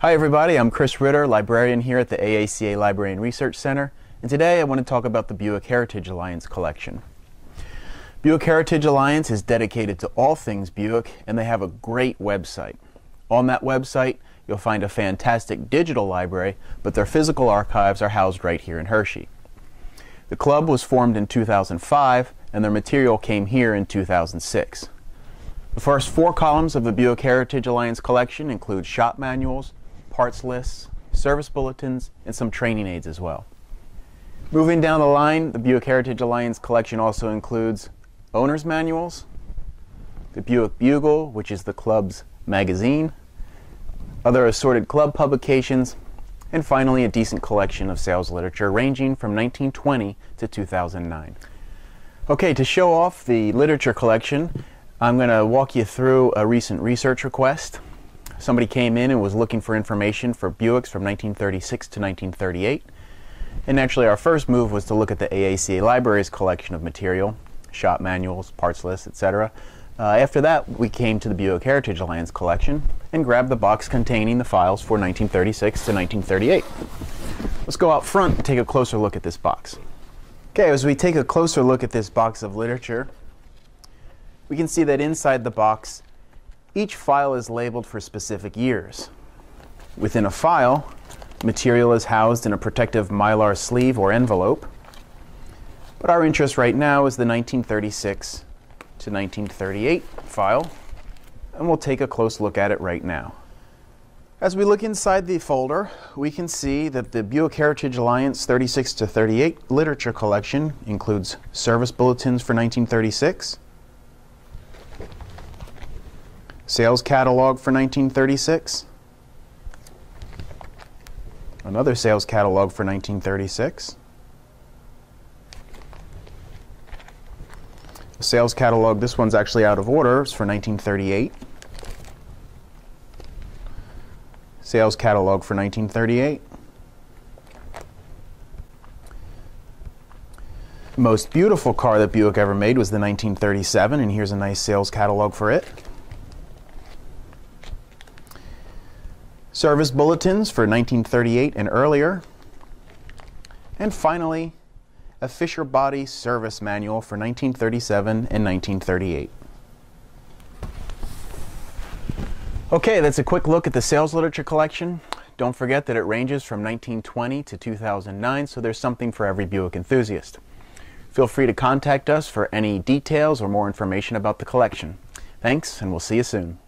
Hi everybody, I'm Chris Ritter, librarian here at the AACA Library and Research Center, and today I want to talk about the Buick Heritage Alliance collection. Buick Heritage Alliance is dedicated to all things Buick, and they have a great website. On that website, you'll find a fantastic digital library, but their physical archives are housed right here in Hershey. The club was formed in 2005, and their material came here in 2006. The first four columns of the Buick Heritage Alliance collection include shop manuals, parts lists, service bulletins, and some training aids as well. Moving down the line, the Buick Heritage Alliance collection also includes owner's manuals, the Buick Bugle, which is the club's magazine, other assorted club publications, and finally a decent collection of sales literature ranging from 1920 to 2009. Okay, to show off the literature collection, I'm going to walk you through a recent research request. Somebody came in and was looking for information for Buicks from 1936 to 1938. And actually our first move was to look at the AACA Library's collection of material, shop manuals, parts lists, etc. Uh, after that, we came to the Buick Heritage Alliance collection and grabbed the box containing the files for 1936 to 1938. Let's go out front and take a closer look at this box. Okay, as we take a closer look at this box of literature, we can see that inside the box, each file is labeled for specific years. Within a file, material is housed in a protective mylar sleeve or envelope. But our interest right now is the 1936 to 1938 file, and we'll take a close look at it right now. As we look inside the folder, we can see that the Buick Heritage Alliance 36 to 38 literature collection includes service bulletins for 1936, Sales catalog for 1936. Another sales catalog for 1936. A sales catalog, this one's actually out of order, it's for 1938. Sales catalog for 1938. Most beautiful car that Buick ever made was the 1937, and here's a nice sales catalog for it. Service bulletins for 1938 and earlier, and finally, a Fisher Body service manual for 1937 and 1938. Okay, that's a quick look at the sales literature collection. Don't forget that it ranges from 1920 to 2009, so there's something for every Buick enthusiast. Feel free to contact us for any details or more information about the collection. Thanks, and we'll see you soon.